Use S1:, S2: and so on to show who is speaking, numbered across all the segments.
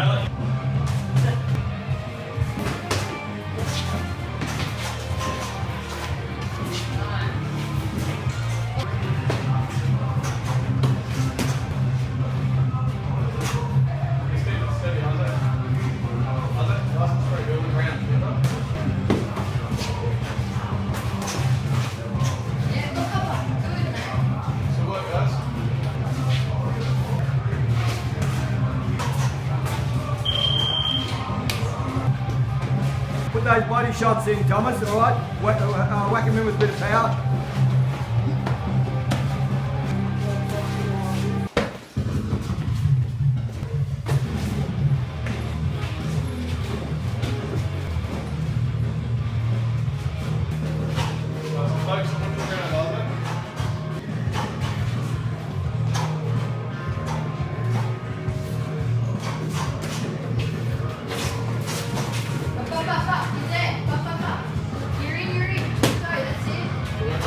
S1: Ela... Put those body shots in, Thomas, all right? Whack, uh, uh, whack him in with a bit of power.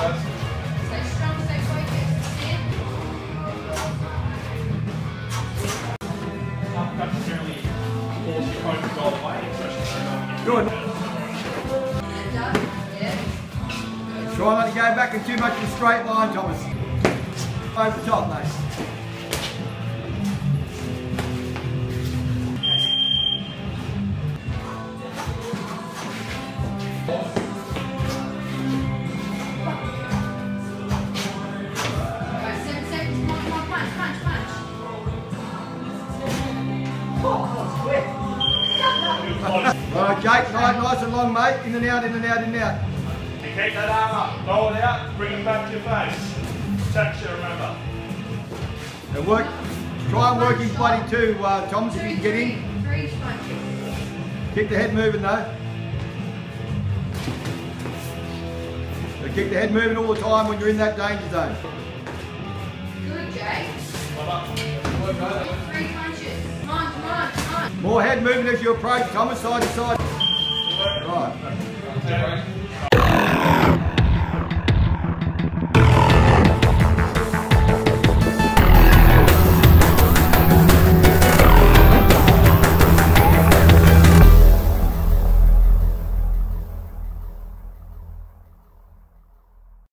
S2: Yeah.
S1: Try not to go back in too much of a straight line, Thomas. Over the top, mate.
S2: Right,
S1: Jake, nice, nice and long, mate. In and out, in and out, in and out.
S3: Keep that arm up, roll it out, bring it back to your face. Touch remember.
S1: And work. Try and work his body too, uh, Thomas, if you can get in.
S2: Three punches.
S1: Keep the head moving though. So keep the head moving all the time when you're in that danger zone. More head movement as you approach, Thomas, side to side. Right.